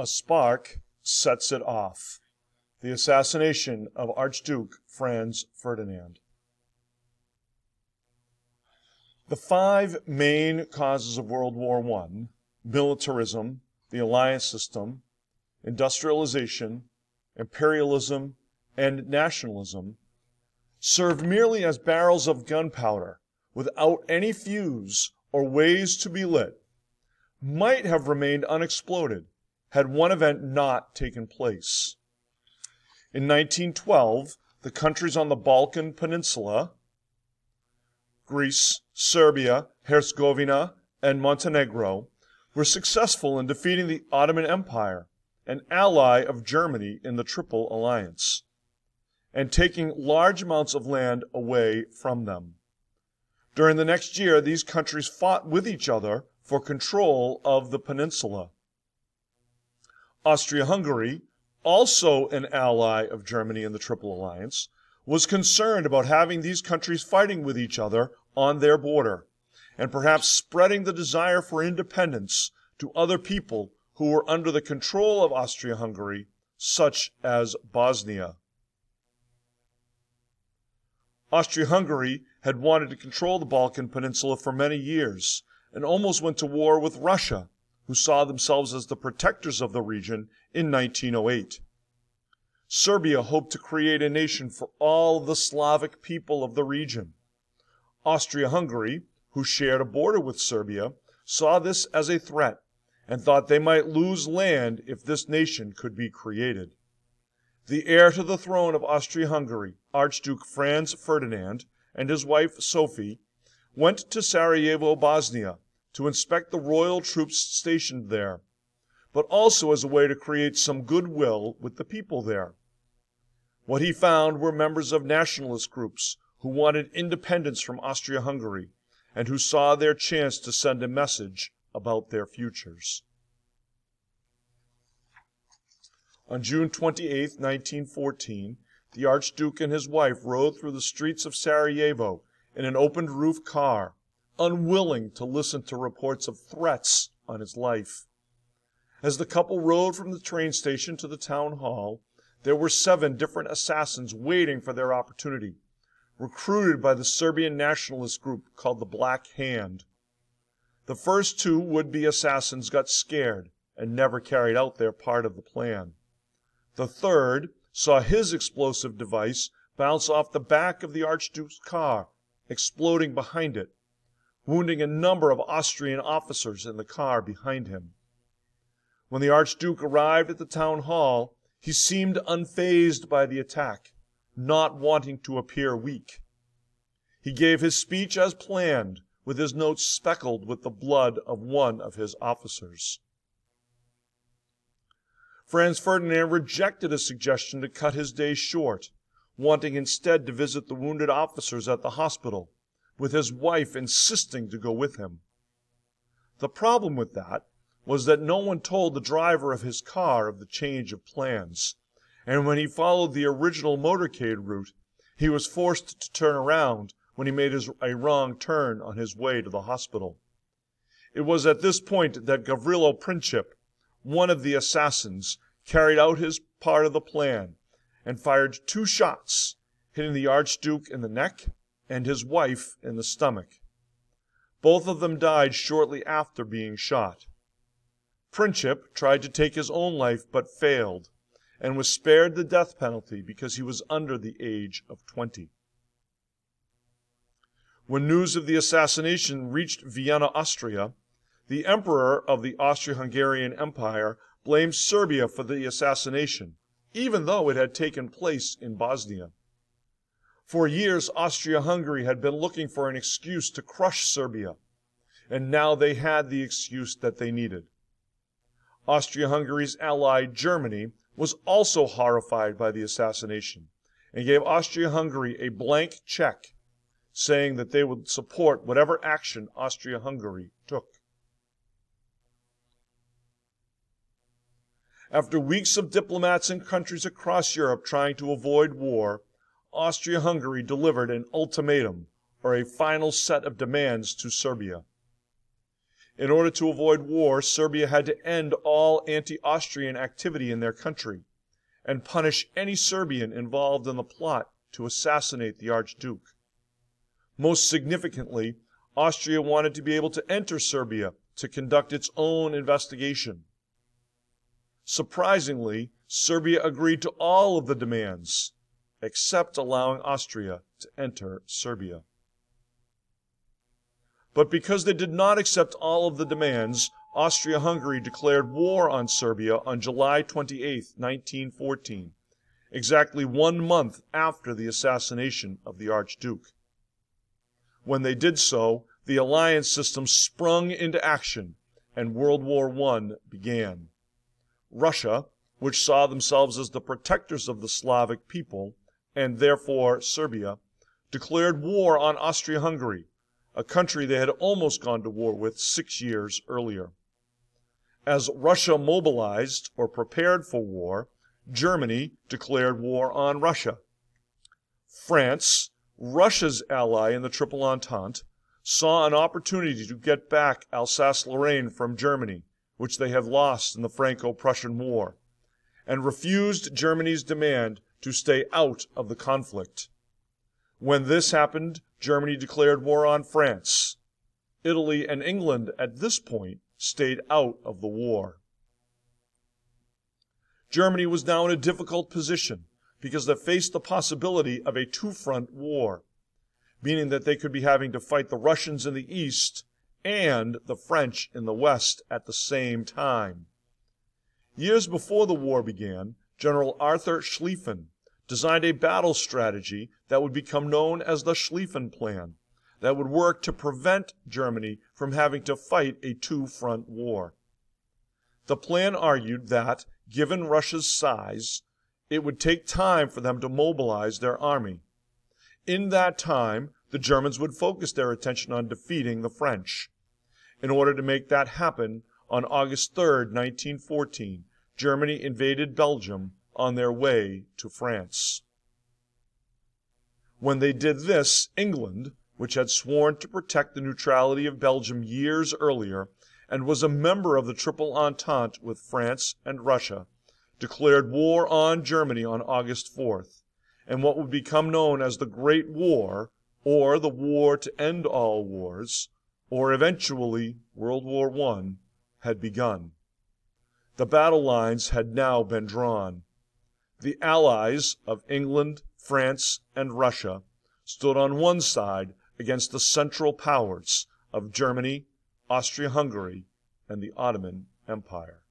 A spark sets it off. The assassination of Archduke Franz Ferdinand. The five main causes of World War I militarism, the alliance system, industrialization, imperialism, and nationalism served merely as barrels of gunpowder without any fuse or ways to be lit, might have remained unexploded had one event not taken place. In 1912, the countries on the Balkan Peninsula Greece, Serbia, Herzegovina, and Montenegro were successful in defeating the Ottoman Empire, an ally of Germany in the Triple Alliance, and taking large amounts of land away from them. During the next year, these countries fought with each other for control of the peninsula. Austria Hungary, also an ally of Germany in the Triple Alliance, was concerned about having these countries fighting with each other on their border, and perhaps spreading the desire for independence to other people who were under the control of Austria Hungary, such as Bosnia. Austria Hungary had wanted to control the Balkan Peninsula for many years, and almost went to war with Russia, who saw themselves as the protectors of the region in 1908. Serbia hoped to create a nation for all the Slavic people of the region. Austria Hungary, who shared a border with Serbia, saw this as a threat and thought they might lose land if this nation could be created. The heir to the throne of Austria Hungary, Archduke Franz Ferdinand, and his wife Sophie, went to Sarajevo, Bosnia, to inspect the royal troops stationed there, but also as a way to create some goodwill with the people there. What he found were members of nationalist groups who wanted independence from Austria Hungary and who saw their chance to send a message about their futures. On June 28, 1914, the Archduke and his wife rode through the streets of Sarajevo in an opened roof car, unwilling to listen to reports of threats on his life. As the couple rode from the train station to the town hall, there were seven different assassins waiting for their opportunity, recruited by the Serbian nationalist group called the Black Hand. The first two would be assassins got scared and never carried out their part of the plan. The third saw his explosive device bounce off the back of the Archduke's car, exploding behind it, wounding a number of Austrian officers in the car behind him. When the Archduke arrived at the town hall, he seemed unfazed by the attack, not wanting to appear weak. He gave his speech as planned, with his notes speckled with the blood of one of his officers. Franz Ferdinand rejected a suggestion to cut his day short, wanting instead to visit the wounded officers at the hospital, with his wife insisting to go with him. The problem with that was that no one told the driver of his car of the change of plans, and when he followed the original motorcade route, he was forced to turn around when he made a wrong turn on his way to the hospital. It was at this point that Gavrilo Princip, one of the assassins, carried out his part of the plan and fired two shots, hitting the Archduke in the neck and his wife in the stomach. Both of them died shortly after being shot. Princip tried to take his own life but failed, and was spared the death penalty because he was under the age of 20. When news of the assassination reached Vienna, Austria, the Emperor of the Austro Hungarian Empire blamed Serbia for the assassination, even though it had taken place in Bosnia. For years, Austria Hungary had been looking for an excuse to crush Serbia, and now they had the excuse that they needed. Austria Hungary's ally, Germany, was also horrified by the assassination and gave Austria Hungary a blank check, saying that they would support whatever action Austria Hungary took. After weeks of diplomats in countries across Europe trying to avoid war, Austria Hungary delivered an ultimatum or a final set of demands to Serbia. In order to avoid war, Serbia had to end all anti Austrian activity in their country and punish any Serbian involved in the plot to assassinate the Archduke. Most significantly, Austria wanted to be able to enter Serbia to conduct its own investigation. Surprisingly, Serbia agreed to all of the demands, except allowing Austria to enter Serbia. But because they did not accept all of the demands, Austria Hungary declared war on Serbia on July 28, 1914, exactly one month after the assassination of the Archduke. When they did so, the alliance system sprung into action and World War I began. Russia, which saw themselves as the protectors of the Slavic people, and therefore Serbia, declared war on Austria Hungary a country they had almost gone to war with six years earlier. As Russia mobilized or prepared for war, Germany declared war on Russia. France, Russia's ally in the Triple Entente, saw an opportunity to get back Alsace Lorraine from Germany, which they had lost in the Franco Prussian War, and refused Germany's demand to stay out of the conflict. When this happened, Germany declared war on France. Italy and England at this point stayed out of the war. Germany was now in a difficult position because they faced the possibility of a two front war, meaning that they could be having to fight the Russians in the east and the French in the west at the same time. Years before the war began, General Arthur Schlieffen designed a battle strategy that would become known as the Schlieffen Plan, that would work to prevent Germany from having to fight a two front war. The plan argued that, given Russia's size, it would take time for them to mobilize their army. In that time, the Germans would focus their attention on defeating the French. In order to make that happen, on August 3, 1914, Germany invaded Belgium on their way to France. When they did this, England, which had sworn to protect the neutrality of Belgium years earlier and was a member of the Triple Entente with France and Russia, declared war on Germany on August 4th, and what would become known as the Great War, or the War to End All Wars, or eventually World War I, had begun. The battle lines had now been drawn. The allies of England, France, and Russia stood on one side against the Central Powers of Germany, Austria Hungary, and the Ottoman Empire.